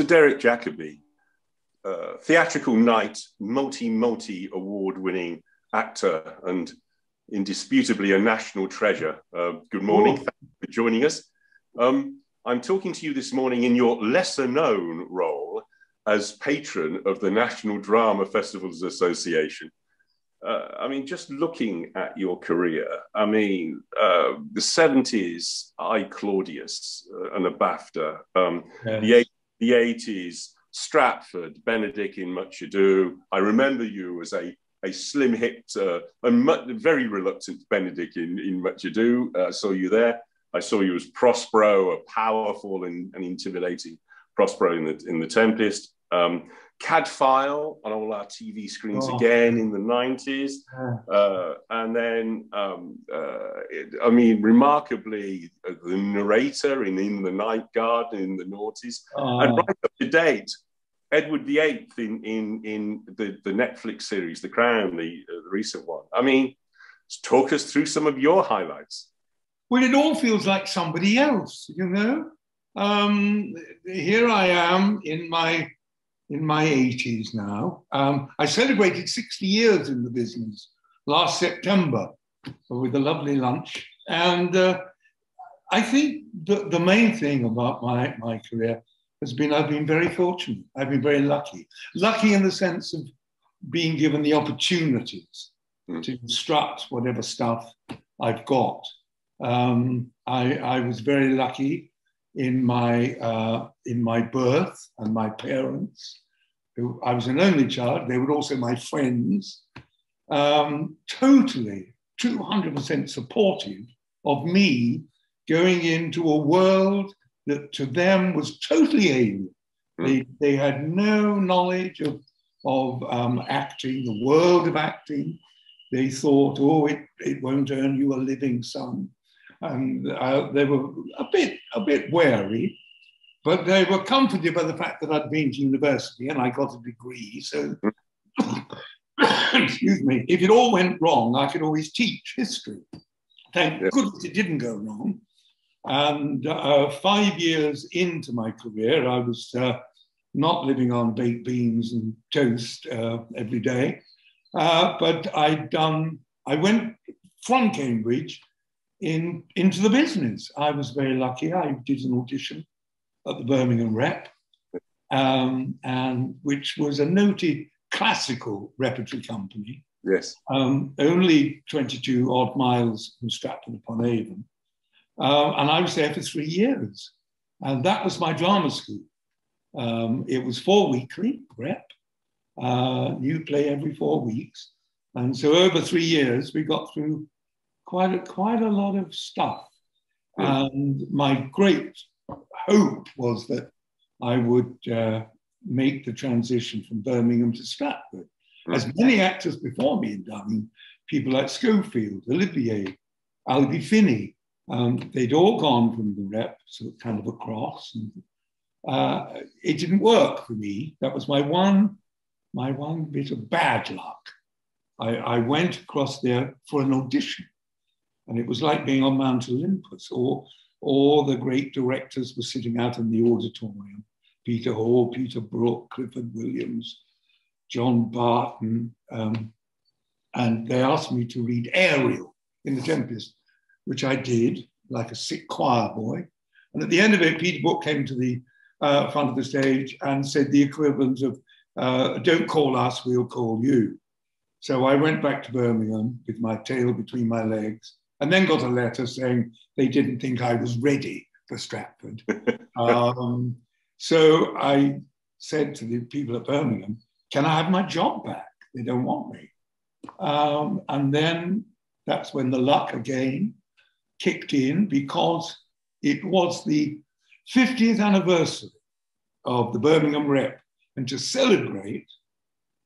Sir Derek Jacobi, uh, theatrical knight, multi multi award winning actor, and indisputably a national treasure. Uh, good morning. Thank you for joining us. Um, I'm talking to you this morning in your lesser known role as patron of the National Drama Festivals Association. Uh, I mean, just looking at your career, I mean, uh, the 70s, I, Claudius, uh, and a BAFTA, um, yes. The the 80s, Stratford, Benedick in Much Ado. I remember you as a, a slim hipped uh, and much, very reluctant Benedick in, in Much Ado. Uh, I saw you there. I saw you as Prospero, a powerful and, and intimidating Prospero in the, in the Tempest. Um, file on all our TV screens oh. again in the 90s. Uh, and then, um, uh, it, I mean, remarkably, uh, the narrator in In the Night Garden in the noughties. Oh. And right up to date, Edward VIII in, in, in the, the Netflix series, The Crown, the, uh, the recent one. I mean, talk us through some of your highlights. Well, it all feels like somebody else, you know? Um, here I am in my in my 80s now. Um, I celebrated 60 years in the business last September with a lovely lunch. And uh, I think the, the main thing about my, my career has been I've been very fortunate. I've been very lucky. Lucky in the sense of being given the opportunities mm. to instruct whatever stuff I've got. Um, I, I was very lucky in my uh, in my birth and my parents, who I was an only child. They were also my friends. Um, totally, two hundred percent supportive of me going into a world that to them was totally alien. Mm. They, they had no knowledge of, of um, acting, the world of acting. They thought, oh, it, it won't earn you a living, son and uh, they were a bit a bit wary, but they were comforted by the fact that I'd been to university and I got a degree. So, excuse me, if it all went wrong, I could always teach history. Thank goodness it didn't go wrong. And uh, five years into my career, I was uh, not living on baked beans and toast uh, every day, uh, but I'd done. I went from Cambridge in, into the business. I was very lucky. I did an audition at the Birmingham Rep, um, and which was a noted classical repertory company. Yes. Um, only 22 odd miles from Stratford upon Avon. Uh, and I was there for three years. And that was my drama school. Um, it was four weekly, rep, uh, new play every four weeks. And so over three years, we got through quite a, quite a lot of stuff. And my great hope was that I would uh, make the transition from Birmingham to Stratford. As many actors before me had done, people like Scofield, Olivier, Albie Finney, um, they'd all gone from the rep, so kind of across. And, uh, it didn't work for me. That was my one, my one bit of bad luck. I, I went across there for an audition and it was like being on Mount Olympus, or all the great directors were sitting out in the auditorium Peter Hall, Peter Brook, Clifford Williams, John Barton. Um, and they asked me to read Ariel in The Tempest, which I did like a sick choir boy. And at the end of it, Peter Brook came to the uh, front of the stage and said the equivalent of, uh, Don't call us, we'll call you. So I went back to Birmingham with my tail between my legs and then got a letter saying they didn't think I was ready for Stratford. um, so I said to the people at Birmingham, Can I have my job back? They don't want me. Um, and then that's when the luck again kicked in because it was the 50th anniversary of the Birmingham Rep. And to celebrate,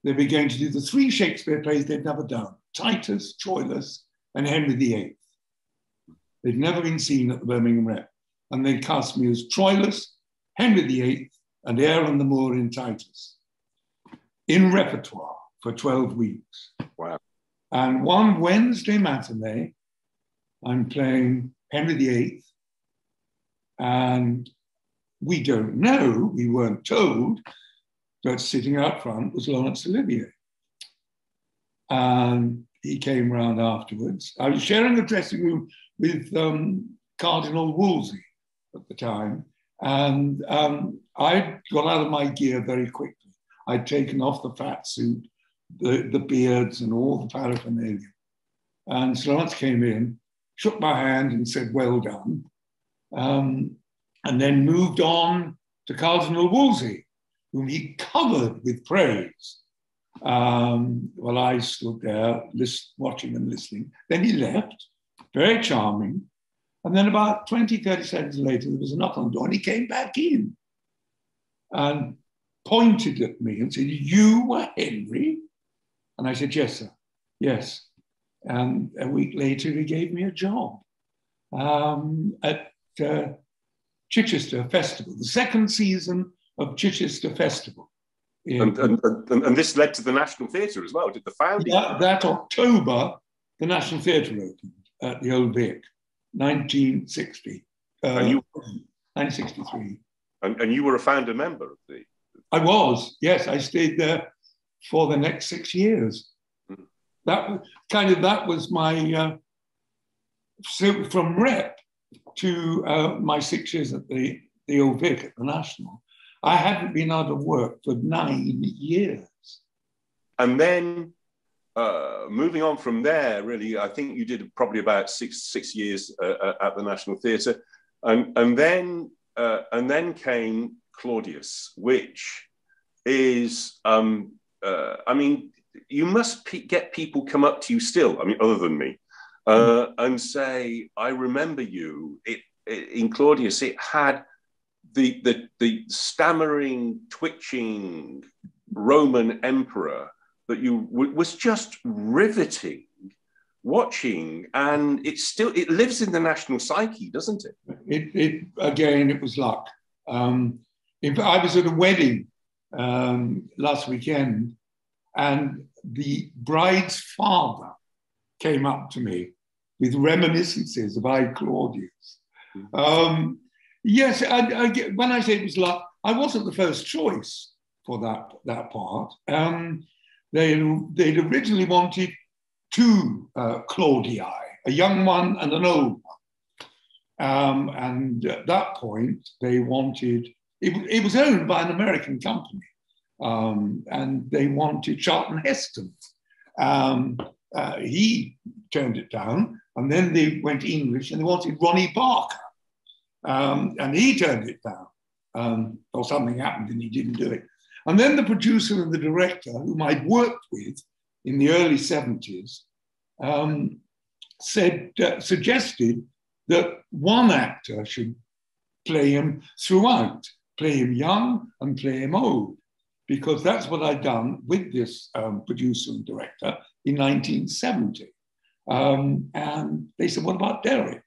they were going to do the three Shakespeare plays they'd never done Titus, Troilus, and Henry VIII. They'd never been seen at the Birmingham Rep. And they cast me as Troilus, Henry VIII, and Aaron the Moor in Titus in repertoire for 12 weeks. Wow. And one Wednesday matinee, I'm playing Henry VIII, and we don't know, we weren't told, but sitting out front was Laurence Olivier. And he came round afterwards. I was sharing a dressing room with um, Cardinal Wolsey at the time, and um, I got out of my gear very quickly. I'd taken off the fat suit, the, the beards, and all the paraphernalia. And Laurence came in, shook my hand, and said, Well done. Um, and then moved on to Cardinal Wolsey, whom he covered with praise. Um, well, I stood there list, watching and listening. Then he left, very charming. And then about 20, 30 seconds later, there was a knock on the door and he came back in and pointed at me and said, You were Henry? And I said, Yes, sir. Yes. And a week later, he gave me a job um, at uh, Chichester Festival, the second season of Chichester Festival. And, and, and, and, this led to the National Theatre as well. Did the founding? That, that October, the National Theatre opened at the Old Vic, 1960. Uh, and you, 1963. And, and you were a founder member of the. I was, yes. I stayed there for the next six years. Mm. That kind of that was my uh, so from rep to uh, my six years at the the Old Vic at the National. I hadn't been out of work for nine years. And then uh, moving on from there, really, I think you did probably about six six years uh, uh, at the National Theatre, and and then uh, and then came Claudius, which is, um, uh, I mean, you must pe- get people come up to you still. I mean, other than me, mm. and say, "I remember you." It, it in Claudius, it had the, the, the stammering, twitching Roman emperor that you was just riveting watching and it still it lives in the national psyche doesn't it it, it again it was luck um in i was at a wedding um last weekend and the bride's father came up to me with reminiscences of I Claudius. Mm-hmm. Um, Yes, I, I, when I say it was luck, I wasn't the first choice for that that part. Um, they they'd originally wanted two uh, Claudii, a young one and an old one. Um, and at that point, they wanted it, it was owned by an American company, um, and they wanted Charlton Heston. Um, uh, he turned it down, and then they went English, and they wanted Ronnie Barker. Um, and he turned it down, um, or something happened and he didn't do it. And then the producer and the director, whom I'd worked with in the early 70s, um, said, uh, suggested that one actor should play him throughout, play him young and play him old, because that's what I'd done with this um, producer and director in 1970. Um, and they said, What about Derek?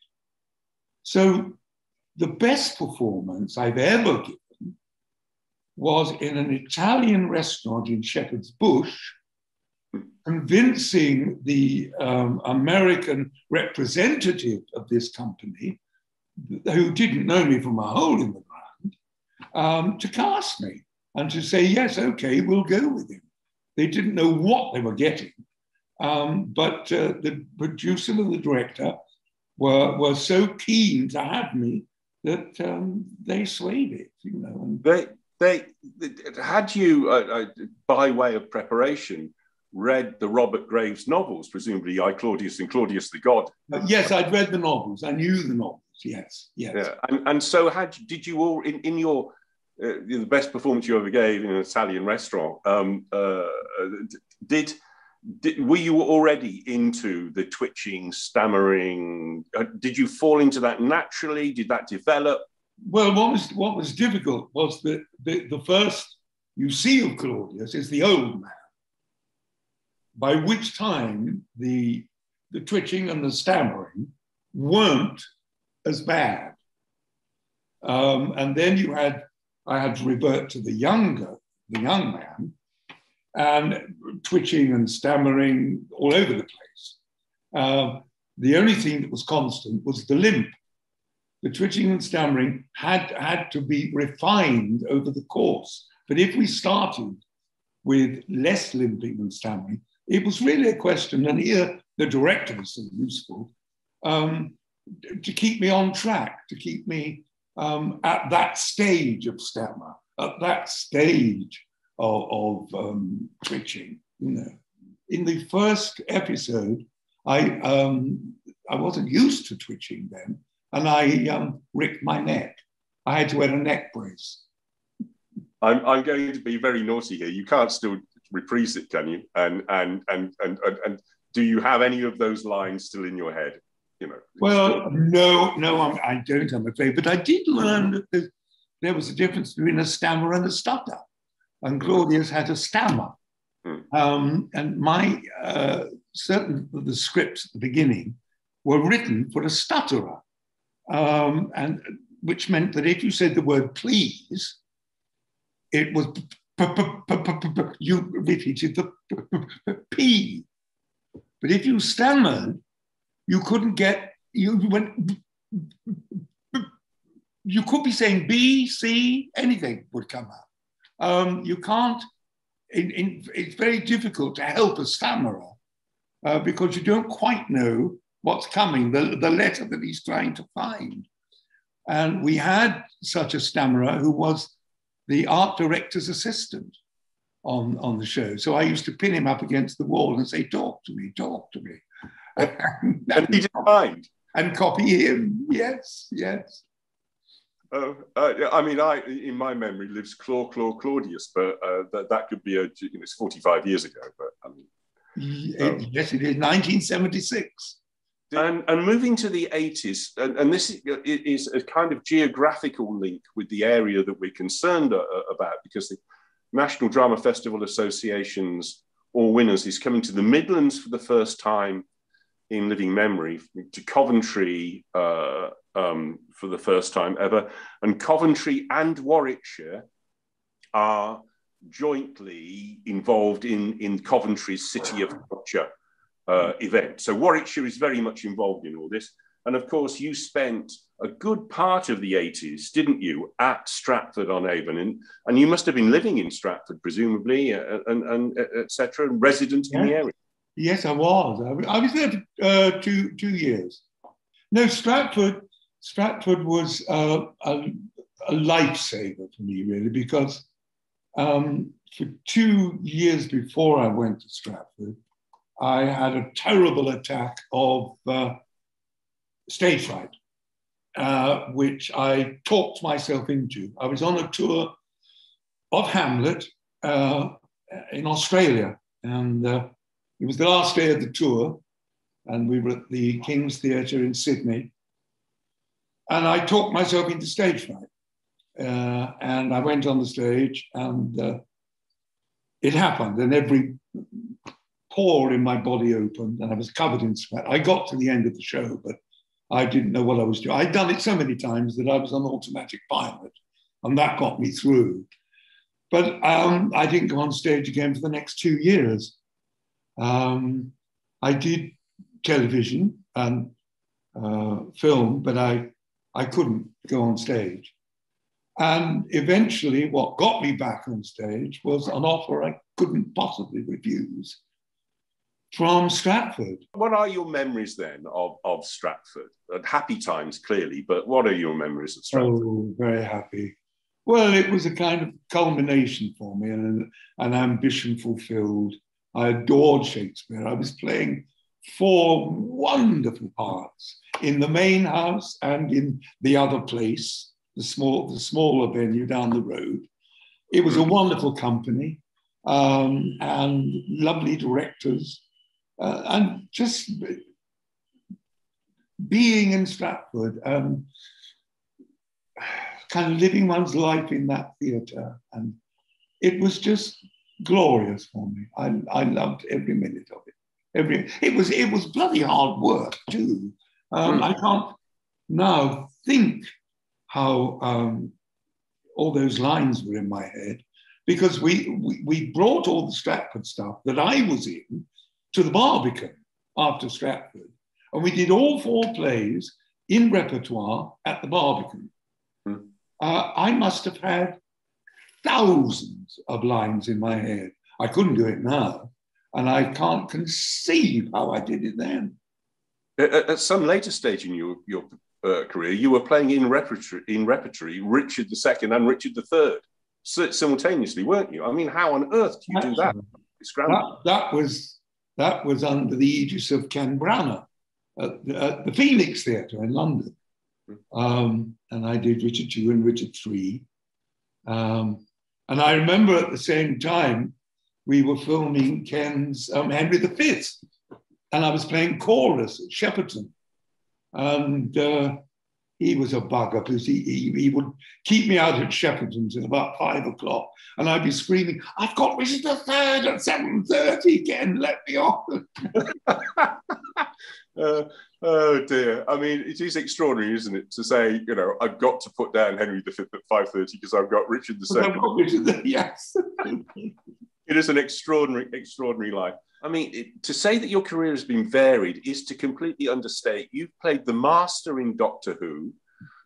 So the best performance I've ever given was in an Italian restaurant in Shepherd's Bush, convincing the um, American representative of this company, who didn't know me from a hole in the ground, um, to cast me and to say, yes, okay, we'll go with him. They didn't know what they were getting. Um, but uh, the producer and the director were, were so keen to have me that um, they swayed it, you know. And they, they, had you, uh, uh, by way of preparation, read the Robert Graves novels, presumably I Claudius and Claudius the God. Uh, yes, I'd read the novels. I knew the novels. Yes, yes. Yeah. And, and so, had did you all in, in your uh, the best performance you ever gave in an Italian restaurant? Um, uh, did did, were you already into the twitching, stammering? Uh, did you fall into that naturally? Did that develop? Well, what was what was difficult was that the, the first you see of Claudius is the old man, by which time the the twitching and the stammering weren't as bad. Um, and then you had I had to revert to the younger, the young man, and twitching and stammering all over the place. Uh, the only thing that was constant was the limp. the twitching and stammering had, had to be refined over the course. But if we started with less limping and stammering, it was really a question, and here the director was so useful, um, to keep me on track, to keep me um, at that stage of stammer, at that stage of, of um, twitching. You know, in the first episode, I um, I wasn't used to twitching then, and I um, ripped my neck. I had to wear a neck brace. I'm, I'm going to be very naughty here. You can't still reprise it, can you? And and and and and, and do you have any of those lines still in your head? You know. Well, no, no, I'm, I don't. I'm afraid, but I did learn that there, there was a difference between a stammer and a stutter, and Claudius had a stammer. Hmm. Um, and my uh, certain of the scripts at the beginning were written for a stutterer, um, and which meant that if you said the word please, it was you repeated the p. But if you stammered, you couldn't get you went. You could be saying B, C, anything would come out. Um, you can't. In, in, it's very difficult to help a stammerer uh, because you don't quite know what's coming, the, the letter that he's trying to find. And we had such a stammerer who was the art director's assistant on, on the show. So I used to pin him up against the wall and say, Talk to me, talk to me. and, and he didn't mind. And copy him. Yes, yes. Uh, uh, I mean, I in my memory lives Claw Claw Claudius, but uh, that that could be a you know, it's forty five years ago. But I mean, um, yes, it is nineteen seventy six. And, and moving to the 80s, and, and this is, is, a kind of geographical link with the area that we're concerned uh, about, because the National Drama Festival Association's All Winners is coming to the Midlands for the first time in living memory, to Coventry uh, um, for the first time ever. And Coventry and Warwickshire are jointly involved in, in Coventry's City of Culture uh, event. So Warwickshire is very much involved in all this. And of course, you spent a good part of the 80s, didn't you, at Stratford on Avon? And, and you must have been living in Stratford, presumably, uh, and, and etc., and resident yeah. in the area. Yes, I was. I was there for uh, two, two years. No, Stratford, Stratford was uh, a, a lifesaver for me, really, because um, for two years before I went to Stratford, I had a terrible attack of uh, stage fright, uh, which I talked myself into. I was on a tour of Hamlet uh, in Australia, and uh, it was the last day of the tour, and we were at the King's Theatre in Sydney. And I talked myself into stage fright. Uh, and I went on the stage, and uh, it happened, and every pore in my body opened and I was covered in sweat. I got to the end of the show, but I didn't know what I was doing. I'd done it so many times that I was an automatic pilot, and that got me through. But um, I didn't go on stage again for the next two years. Um, I did television and uh, film, but I, I couldn't go on stage. And eventually, what got me back on stage was an offer I couldn't possibly refuse from Stratford. What are your memories then of, of Stratford? Happy times, clearly, but what are your memories of Stratford? Oh, very happy. Well, it was a kind of culmination for me and an, an ambition fulfilled. I adored Shakespeare. I was playing four wonderful parts in the main house and in the other place, the small, the smaller venue down the road. It was a wonderful company um, and lovely directors uh, and just being in Stratford, um, kind of living one's life in that theatre. And it was just glorious for me. I, I loved every minute of it. Every it was it was bloody hard work too. Um, mm. I can't now think how um, all those lines were in my head because we, we, we brought all the Stratford stuff that I was in to the Barbican after Stratford. And we did all four plays in repertoire at the Barbican. Mm. Uh, I must have had thousands of lines in my head. I couldn't do it now, and I can't conceive how I did it then. At, at some later stage in your, your uh, career, you were playing in repertory, in repertory Richard II and Richard III simultaneously, weren't you? I mean, how on earth do you do that? That, that was that was under the aegis of Ken Branagh at the, at the Phoenix Theatre in London, hmm. um, and I did Richard II and Richard III. Um, and I remember at the same time we were filming Ken's um, Henry V, and I was playing chorus at Shepperton, and uh, he was a bugger because he, he, he, would keep me out at Shepperton at about five o'clock and I'd be screaming, I've got Richard the Third at 7.30 again, let me off!" uh, oh dear. I mean, it is extraordinary, isn't it, to say, you know, I've got to put down Henry V at 5.30 because I've got Richard the Second. yes. it is an extraordinary, extraordinary life. I mean, it, to say that your career has been varied is to completely understate. You've played the master in Doctor Who.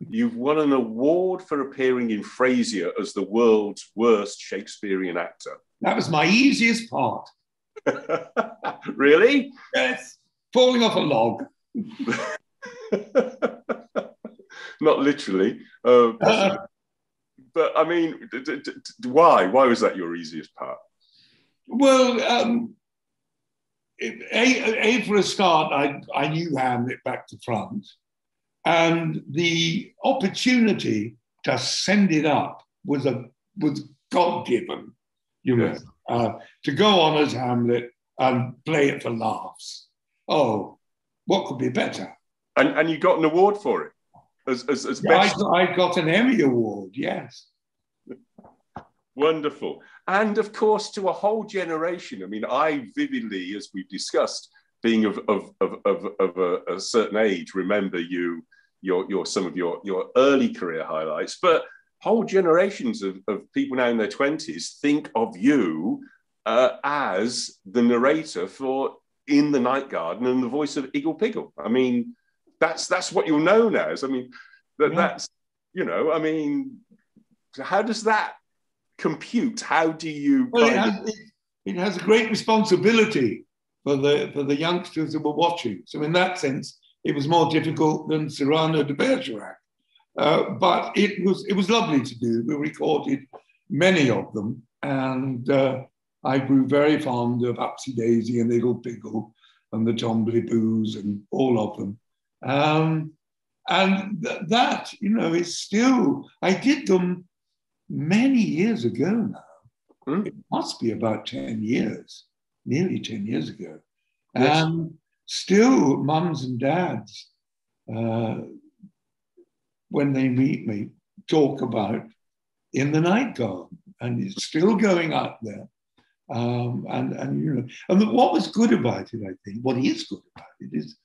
You've won an award for appearing in Frasier as the world's worst Shakespearean actor. That was my easiest part. really? Yes. Falling off a log. Not literally. Uh, but I mean, why? Why was that your easiest part? Well, um, a, a, for a start, I, I knew Hamlet back to front. And the opportunity to send it up was a was God given, you know, yes. uh, to go on as Hamlet and play it for laughs. Oh, what could be better? And, and you got an award for it as, as, as yeah, best. I, I got an Emmy Award, yes. Wonderful. And of course, to a whole generation. I mean, I vividly, as we've discussed, being of, of, of, of, of a, a, certain age, remember you, your, your, some of your, your early career highlights. But whole generations of, of people now in their 20s think of you uh, as the narrator for In the Night Garden and the voice of Iggle Piggle. I mean, that's, that's what you're known as. I mean, that, yeah. that's, you know, I mean, how does that compute? How do you? Well, it has, it has, a great responsibility for the for the youngsters that were watching. So in that sense, it was more difficult than Cyrano de Bergerac, uh, but it was it was lovely to do. We recorded many of them, and uh, I grew very fond of Upsy Daisy and Iggle Piggle and the Tombliboos and all of them. Um, and th- that, you know, is still, I did them many years ago now. Mm. It must be about 10 years, nearly 10 years ago. Yes. And still, mums and dads, uh, when they meet me, talk about in the night garden, and it's still going out there. Um, and, and you know, and what was good about it, I think, what is good about it is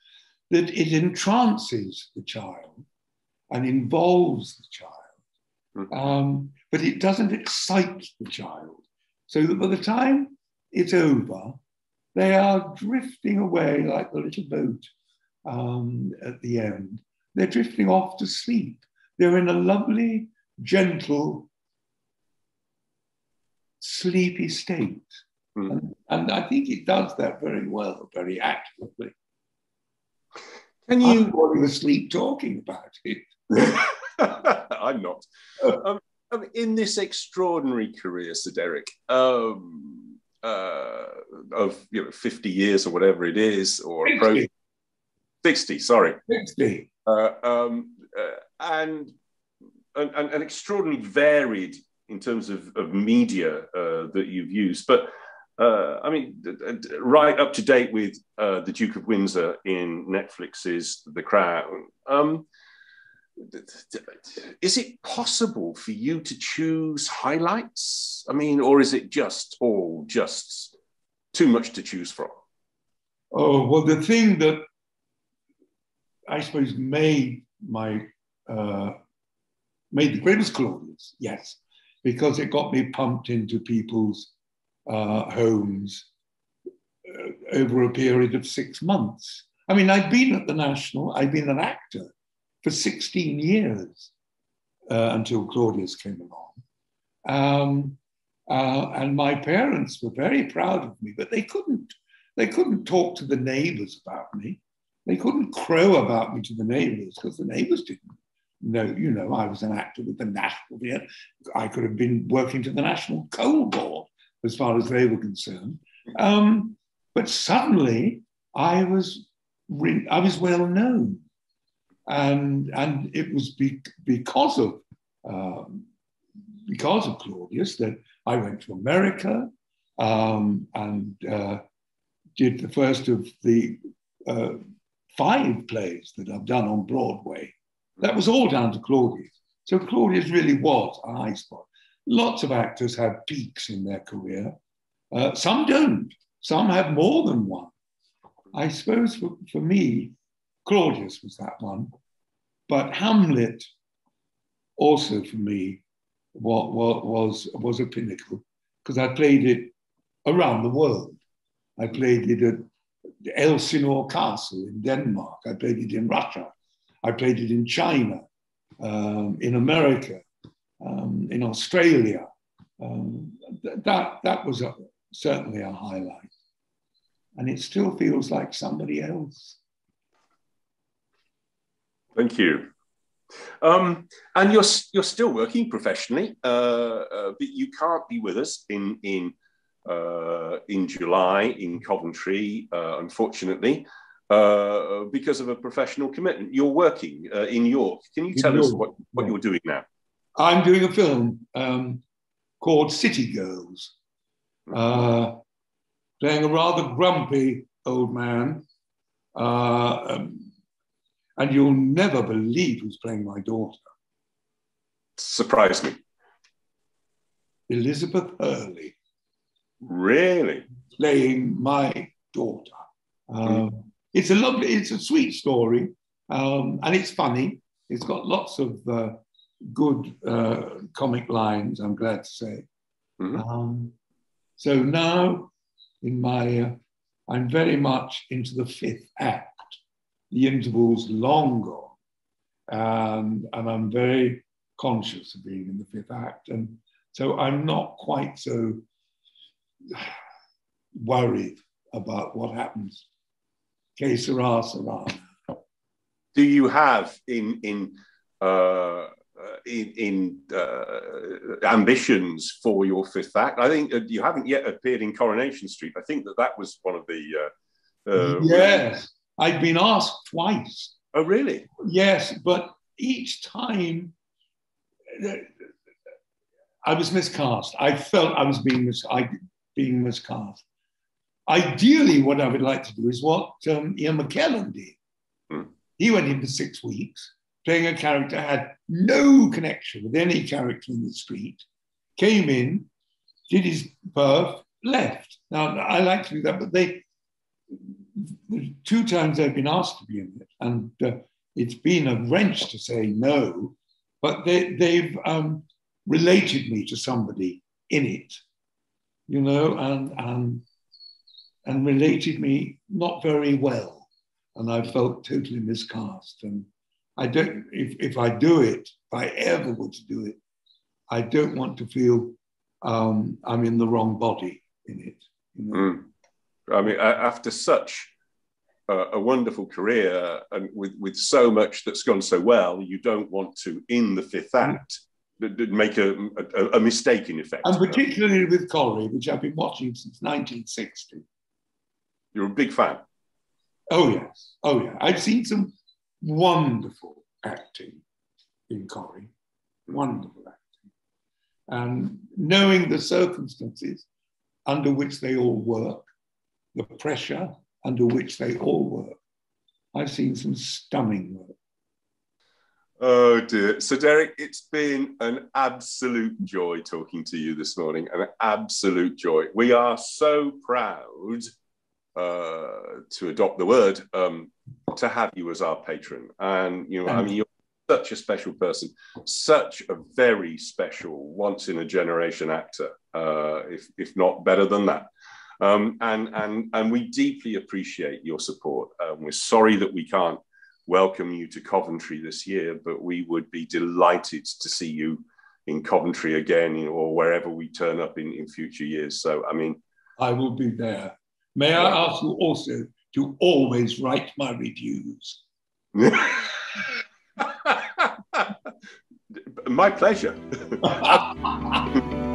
that it entrances the child and involves the child. Mm-hmm. Um, but it doesn't excite the child. So that by the time it's over, they are drifting away like the little boat um, at the end. They're drifting off to sleep. They're in a lovely, gentle, sleepy state. Mm. And, and, I think it does that very well, very accurately. Can you? I'm falling asleep talking about it. I'm not. Um, mean, in this extraordinary career, Sir Derek, um, uh, of you know, 50 years or whatever it is, or 60, 60 sorry. 60. Uh, um, uh, and, and, and extraordinarily varied in terms of, of media uh, that you've used. But uh, I mean, right up to date with uh, the Duke of Windsor in Netflix's The Crown. Um, is it possible for you to choose highlights? I mean, or is it just all just too much to choose from? Oh, well, the thing that I suppose made my uh, made the greatest Claudius, yes, because it got me pumped into people's uh, homes uh, over a period of six months. I mean, I'd been at the National, I'd been an actor for 16 years uh, until Claudius came along. Um, uh, and my parents were very proud of me, but they couldn't. They couldn't talk to the neighbors about me. They couldn't crow about me to the neighbors because the neighbors didn't know. You know, I was an actor with the National Theatre. I could have been working to the National Coal Board as far as they were concerned. Um, but suddenly, I was I was well known, and and it was be, because of um, because of Claudius that I went to America um, and uh, did the first of the uh, five plays that I've done on Broadway. That was all down to Claudius. So Claudius really was a high spot. Lots of actors have peaks in their career. Uh, some don't. Some have more than one. I suppose for, for me, Claudius was that one. But Hamlet also for me what, what was, was a pinnacle because I played it around the world. I played it at Elsinore Castle in Denmark. I played it in Russia. I played it in China, um, in America, um, in Australia. Um, th- that, that was a, certainly a highlight. And it still feels like somebody else. Thank you. Um, and you're you're still working professionally, uh, uh, but you can't be with us in in uh, in July in Coventry, uh, unfortunately, uh, because of a professional commitment. You're working uh, in York. Can you tell in us York. what, what you're doing now? I'm doing a film um, called City Girls, playing a rather grumpy old man. Um, and you'll never believe who's playing my daughter. Surprise me. Elizabeth Hurley. Really? Playing my daughter. Um, mm. It's a lovely, it's a sweet story, um, and it's funny. It's got lots of uh, good uh, comic lines, I'm glad to say. Mm-hmm. Um, so now, in my, uh, I'm very much into the fifth act the interval's longer. And, and I'm very conscious of being in the fifth act. And so I'm not quite so worried about what happens. Que sera, sera. Do you have in, in, uh, in, in uh, ambitions for your fifth act? I think you haven't yet appeared in Coronation Street. I think that that was one of the. Uh, uh yes, I'd been asked twice. Oh, really? Yes, but each time I was miscast. I felt I was being, mis- I, being miscast. Ideally, what I would like to do is what um, Ian McKellen did. Hmm. He went in for six weeks, playing a character had no connection with any character in the street, came in, did his birth, left. Now, I like to do that, but they two times I've been asked to be in it, and uh, it's been a wrench to say no, but they, have um, related me to somebody in it, you know, and, and, and related me not very well. And I felt totally miscast. And I don't, if, if I do it, if I ever were to do it, I don't want to feel um, I'm in the wrong body in it. You know? mm. I mean, after such a wonderful career and with, with so much that's gone so well, you don't want to, in the fifth mm. act, make a, a, a mistake in effect. And particularly with Corrie, which I've been watching since 1960. You're a big fan. Oh, yes. Oh, yeah. I've seen some wonderful acting in Corrie. Wonderful acting. And knowing the circumstances under which they all work, the pressure, under which they all work. I've seen some stunning work. Oh dear. So, Derek, it's been an absolute joy talking to you this morning, an absolute joy. We are so proud uh, to adopt the word um, to have you as our patron. And, you know, Thank I mean, you're such a special person, such a very special, once in a generation actor, uh, if, if not better than that. Um, and, and, and we deeply appreciate your support. Um, we're sorry that we can't welcome you to Coventry this year, but we would be delighted to see you in Coventry again or wherever we turn up in, in future years. So, I mean, I will be there. May I ask you also to always write my reviews? my pleasure.